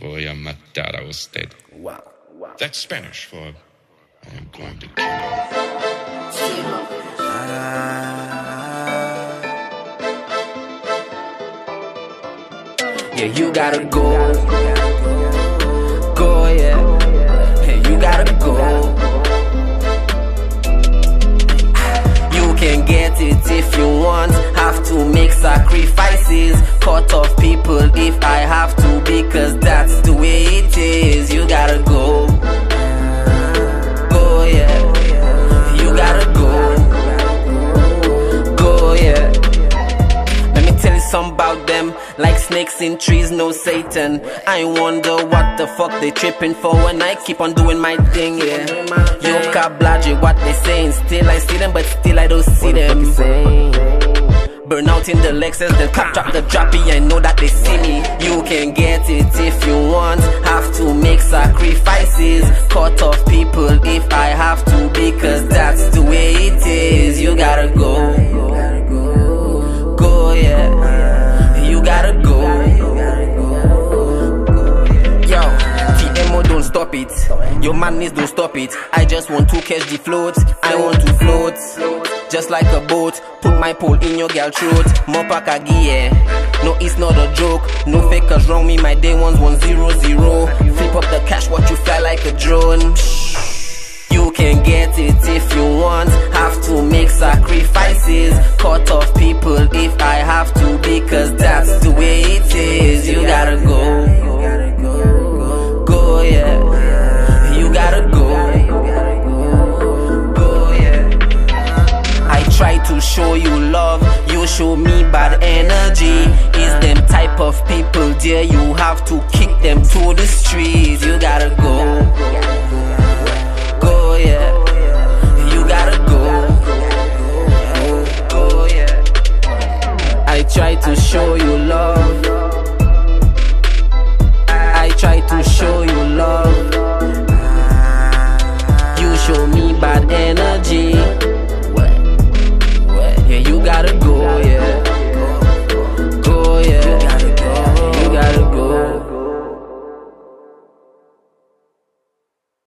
Voy a matar a usted. Wow. wow. That's Spanish for I am going to kill you. Yeah, you gotta go. Go, yeah. Hey, you gotta go. You can get it if you want. Have to make sacrifices. Cut off people if I have to, because Like snakes in trees, no Satan. I wonder what the fuck they tripping for when I keep on doing my thing, yeah. Yo, kablaji, what they saying. Still I see them, but still I don't see them. Burn out in the Lexus, then clap drop the droppy. I know that they see me. You can get it if you want. Have to make sacrifices. Cut off people if I have to, because that's the way it is. Stop it. Your madness don't stop it. I just want to catch the float. I want to float. Just like a boat, put my pole in your girl throat. Mopaka yeah. No, it's not a joke. No fakers wrong me, my day one's one zero zero. Flip up the cash, watch you fly like a drone. You can get it if you want. Have to make sacrifices. Cut off show you love, you show me bad energy. Is them type of people, dear, you have to kick them to the streets. You gotta go. Go, yeah. You gotta go. Go, yeah. I try to show you love. gotta go, yeah.